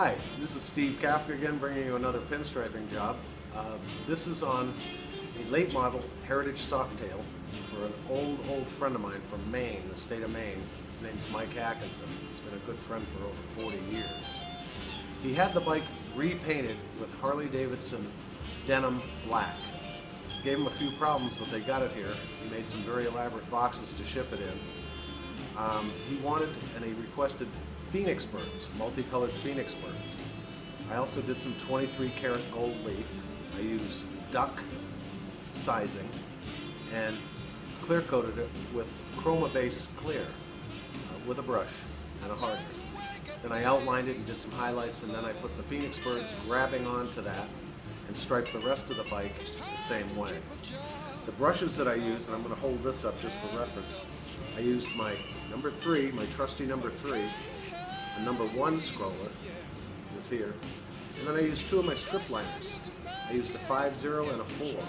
Hi, this is Steve Kafka again bringing you another pinstriping job. Uh, this is on a late model Heritage Softail for an old, old friend of mine from Maine, the state of Maine. His name's Mike Atkinson. He's been a good friend for over 40 years. He had the bike repainted with Harley Davidson denim black. Gave him a few problems, but they got it here. He made some very elaborate boxes to ship it in. Um, he wanted and he requested phoenix birds, multicolored phoenix birds. I also did some 23 karat gold leaf. I used duck sizing and clear coated it with chroma base clear uh, with a brush and a hardener. Then I outlined it and did some highlights and then I put the phoenix birds grabbing onto that and striped the rest of the bike the same way. The brushes that I used, and I'm going to hold this up just for reference, I used my number three, my trusty number three, a number one scroller, is here, and then I used two of my script liners. I used a 5-0 and a 4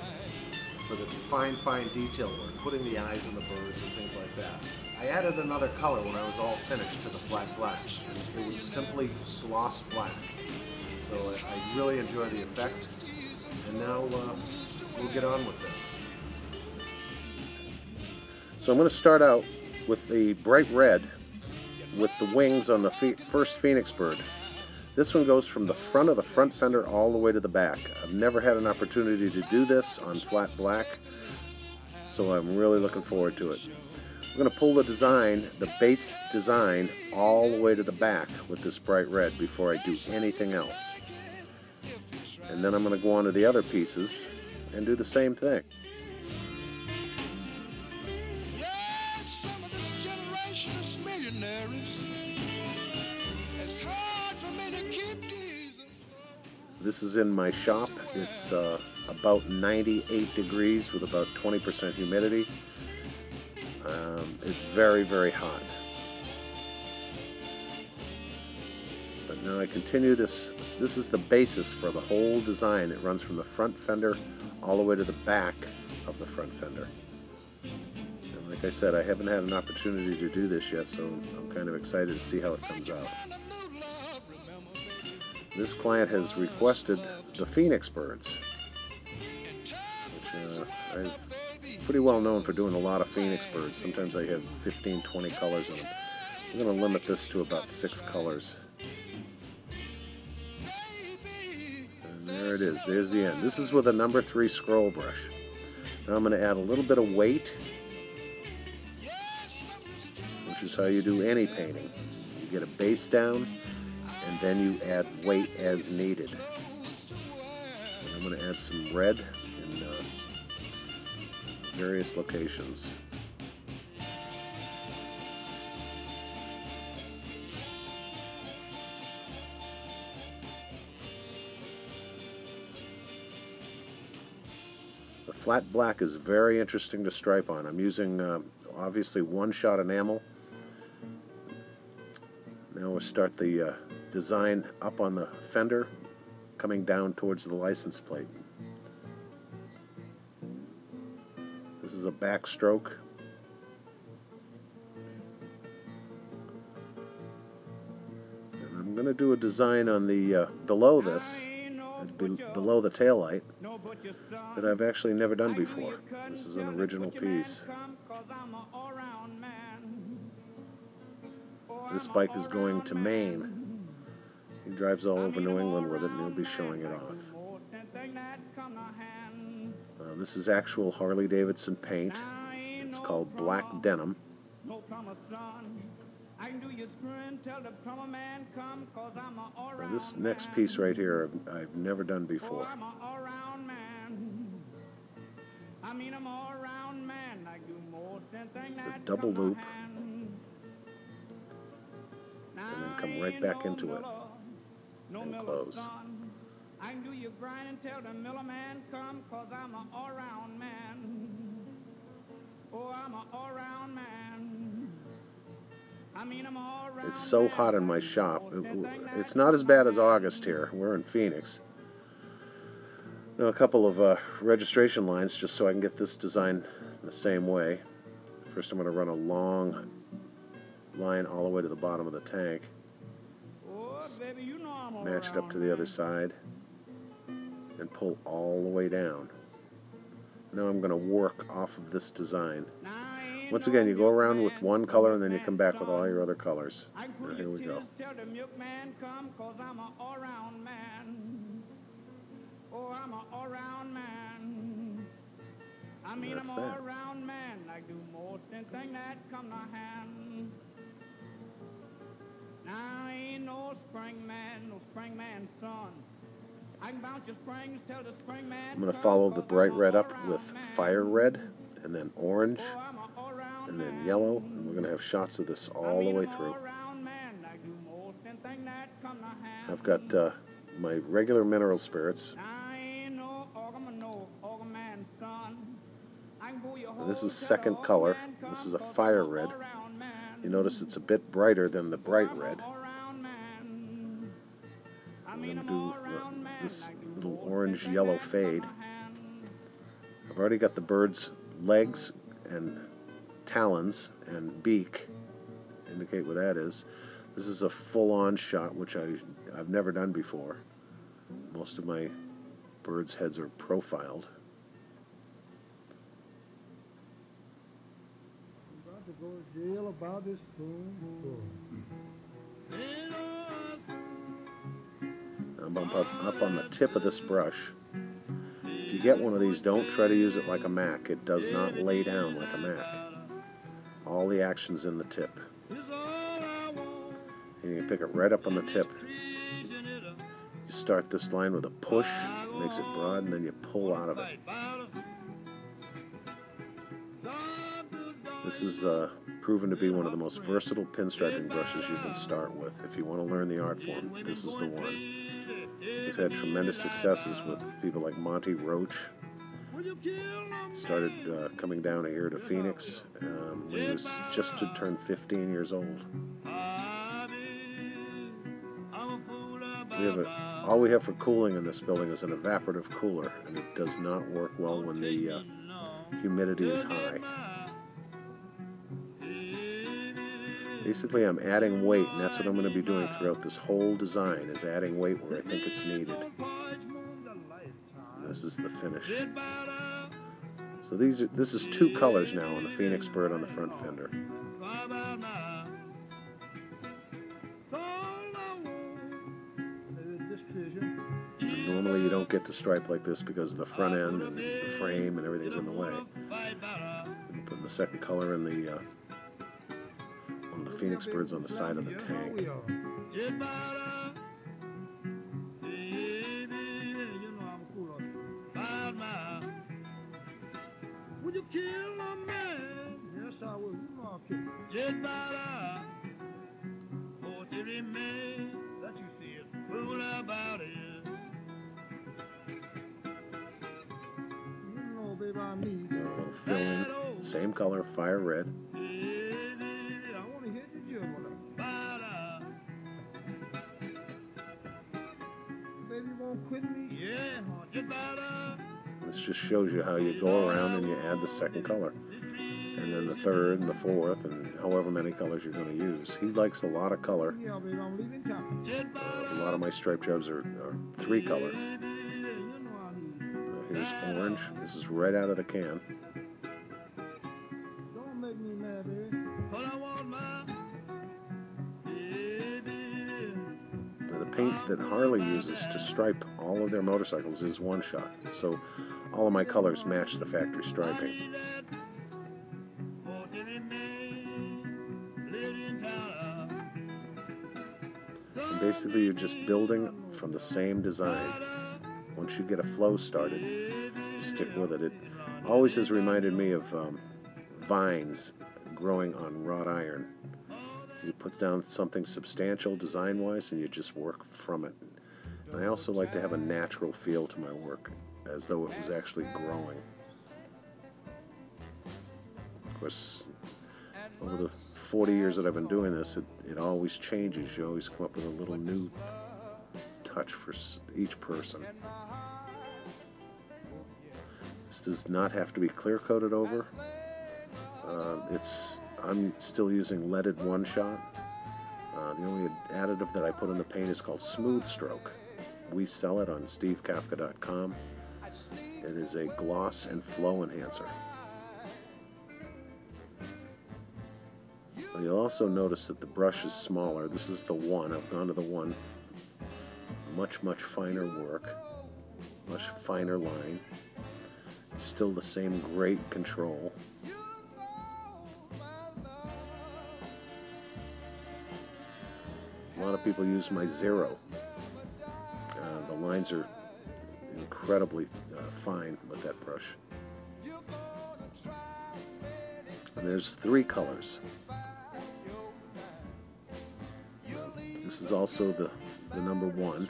for the fine, fine detail work, putting the eyes on the birds and things like that. I added another color when I was all finished to the flat black. It was simply gloss black. So I, I really enjoy the effect. And now uh, we'll get on with this. So I'm going to start out with the bright red with the wings on the first phoenix bird. This one goes from the front of the front fender all the way to the back. I've never had an opportunity to do this on flat black, so I'm really looking forward to it. We're going to pull the design, the base design, all the way to the back with this bright red before I do anything else. And then I'm going to go on to the other pieces and do the same thing. This is in my shop. It's uh, about 98 degrees with about 20% humidity. Um, it's very, very hot. But now I continue this. This is the basis for the whole design. It runs from the front fender all the way to the back of the front fender. And like I said, I haven't had an opportunity to do this yet, so I'm kind of excited to see how it comes out. This client has requested the phoenix birds, which uh, I'm pretty well known for doing a lot of phoenix birds. Sometimes I have 15, 20 colors in them. I'm going to limit this to about six colors. There it is. There's the end. This is with a number three scroll brush. Now I'm going to add a little bit of weight, which is how you do any painting. You get a base down, and then you add weight as needed. And I'm going to add some red in uh, various locations. The flat black is very interesting to stripe on. I'm using uh, obviously one-shot enamel. Now we'll start the uh, design up on the fender coming down towards the license plate. This is a backstroke. And I'm going to do a design on the uh, below this, be below the tail light, that I've actually never done before. This is an original piece. This bike is going to Maine. Drives all over New England with it and he'll be showing it off. Uh, this is actual Harley Davidson paint. It's, it's called Black Denim. Uh, this next piece right here I've, I've never done before. It's a double loop. and then come right back into it and close. I knew you grind until the miller man come cause I'm a all-round man. Oh, I'm a all-round man. I mean, I'm all It's so hot in my shop. It's not as bad as August here. We're in Phoenix. Now a couple of uh, registration lines just so I can get this design the same way. First I'm going to run a long line all the way to the bottom of the tank. Match it up to the other side, and pull all the way down. Now I'm going to work off of this design. Once again, you go around with one color and then you come back with all your other colors. Now, here we go. tears Till the milkman come, cause I'm a all-round man. I'm a all-round man. I mean, That's that. Now, I ain't no spring man, no spring man son. I can bounce your springs till the spring man I'm going to follow the bright red up with fire red, and then orange, Oh, I'm a all-round and then yellow, and we're going to have shots of this all the way through. I do most anything that come to hand. I've got uh, my regular mineral spirits. I ain't no organ, no organ man, son. I can pull your And this is second color. This is a fire red. You notice it's a bit brighter than the bright red. I'm do all-round the- man. this little orange-yellow fade. I've already got the bird's legs and talons and beak. Indicate what that is. This is a full-on shot, which I, I've never done before. Most of my birds' heads are profiled. About to go to jail about this spoon. I'm up on the tip of this brush. If you get one of these, don't try to use it like a Mack. It does not lay down like a Mack. All the action's in the tip. And you can pick it right up on the tip. You start this line with a push, makes it broad, and then you pull out of it. This is uh, proven to be one of the most versatile pinstriping brushes you can start with. If you want to learn the art form, this is the one. We've had tremendous successes with people like Monty Roach. Started uh, coming down here to Phoenix um, when he was just to turn 15 years old. We have a, all we have for cooling in this building is an evaporative cooler, and it does not work well when the uh, humidity is high. Basically, I'm adding weight, and that's what I'm going to be doing throughout this whole design, is adding weight where I think it's needed. And this is the finish. So these are, this is two colors now on the Phoenix bird on the front fender. Normally you don't get to stripe like this because the front end and the frame and everything's in the way. I'm putting the second color in the uh, the Phoenix birds on the side of the tank. Would you kill a man? Yes, I just shows you how you go around and you add the second color. And then the third and the fourth and however many colors you're going to use. He likes a lot of color. Uh, a lot of my stripe jobs are, are three color. Now here's orange. This is right out of the can. The paint that Harley uses to stripe all of their motorcycles is one shot. So all of my colors match the factory striping. And basically you're just building from the same design. Once you get a flow started, you stick with it. It always has reminded me of um, vines growing on wrought iron. You put down something substantial design-wise and you just work from it. And I also like to have a natural feel to my work, as though it was actually growing. Of course, over the 40 years that I've been doing this, it, it always changes. You always come up with a little new touch for each person. This does not have to be clear coated over. Uh, it's I'm still using leaded one shot. Uh, the only additive that I put in the paint is called Smooth Stroke. We sell it on stevekafka.com. It is a gloss and flow enhancer. You'll also notice that the brush is smaller. This is the one. I've gone to the one. Much, much finer work. Much finer line. Still the same great control. A lot of people use my Zero. Uh, the lines are incredibly uh, fine with that brush. And there's three colors. This is also the, the number one.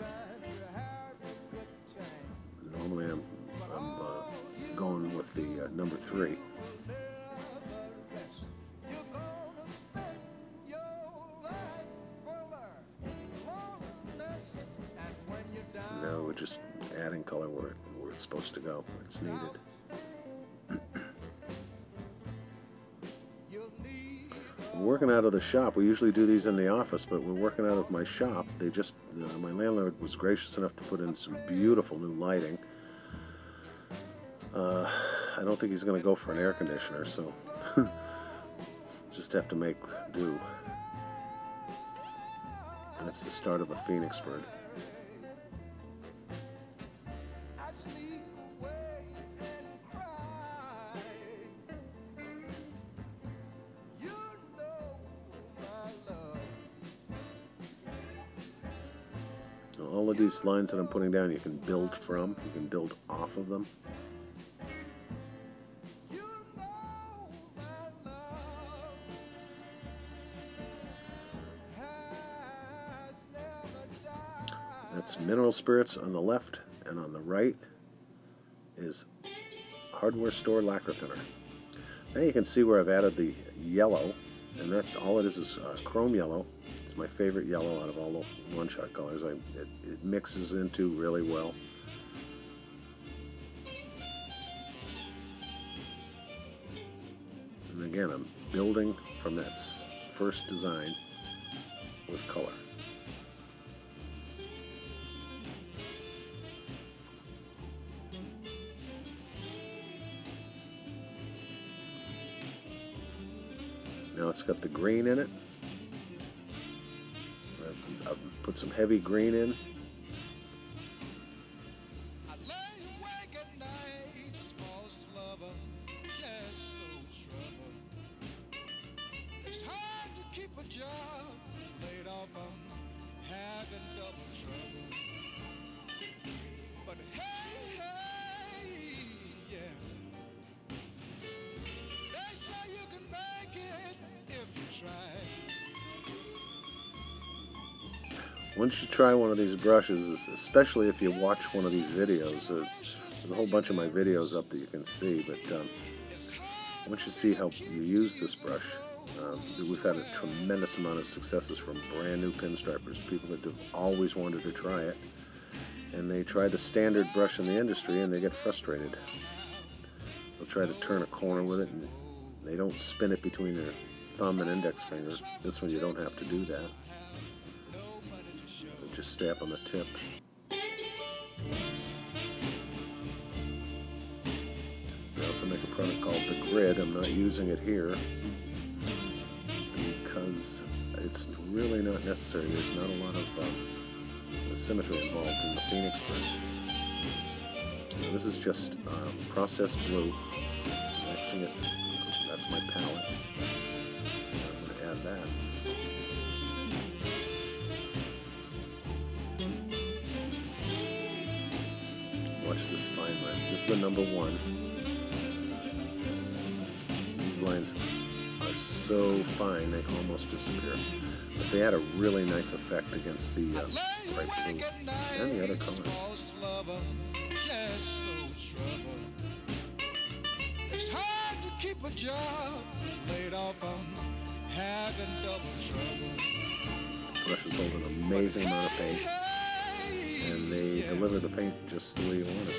Normally I'm, I'm uh, going with the uh, number three. Now we're just adding color where, where it's supposed to go, where it's needed. We're working out of the shop. We usually do these in the office, but we're working out of my shop. They just, uh, my landlord was gracious enough to put in some beautiful new lighting. Uh, I don't think he's going to go for an air conditioner, so just have to make do. That's the start of a phoenix bird. These lines that I'm putting down you can build from, you can build off of them. That's mineral spirits on the left and on the right is hardware store lacquer thinner. Now you can see where I've added the yellow and that's all it is is uh, chrome yellow my favorite yellow out of all the one-shot colors. I, it, it mixes into really well. And again, I'm building from that first design with color. Now it's got the green in it. Put some heavy green in. Once you try one of these brushes, especially if you watch one of these videos, uh, there's a whole bunch of my videos up that you can see, but um, once you see how you use this brush, um, we've had a tremendous amount of successes from brand new pinstripers, people that have always wanted to try it, and they try the standard brush in the industry and they get frustrated. They'll try to turn a corner with it and they don't spin it between their thumb and index finger. This one you don't have to do that just stamp on the tip. I also make a product called the Grid. I'm not using it here because it's really not necessary. There's not a lot of um, symmetry involved in the Phoenix birds. Now, this is just um, processed blue. Mixing it. That's my palette. I'm going to add that. This fine line. This is the number one. These lines are so fine they almost disappear. But they had a really nice effect against the uh, bright blue and the other colors. It's hard to keep a job laid off having double trouble. Brush is holding an amazing amount of paint and they deliver the paint just the way you want it.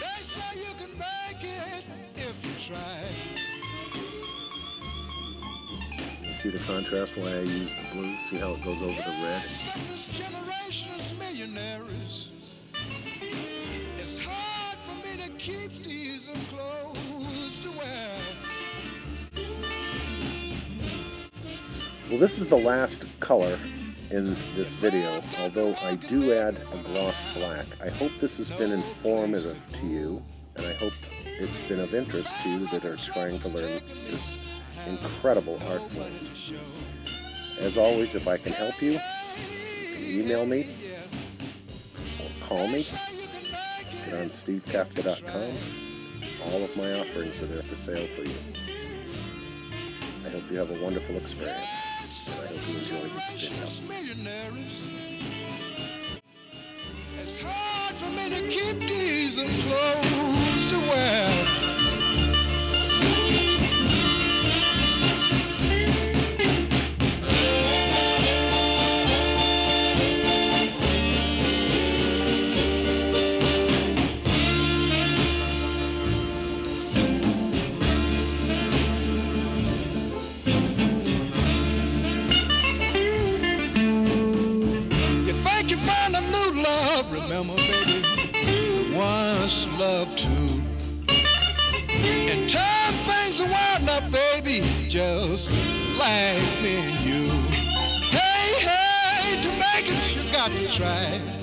They say you can make it if you try. You see the contrast why I use the blue? See how it goes over the red? This generation is millionaires. It's hard for me to keep decent clothes to wear. Well, this is the last color in this video, although I do add a gloss black. I hope this has been informative to you, and I hope it's been of interest to you that are trying to learn this incredible art form. As always, if I can help you, you can email me or call me. Get on stevekafka.com. All of my offerings are there for sale for you. I hope you have a wonderful experience. I hope you. It's hard for me to keep decent clothes to wear. Love, remember, baby, the ones you love too. And turn things around now, baby, just like me and you. Hey, hey, to make it, you got to try.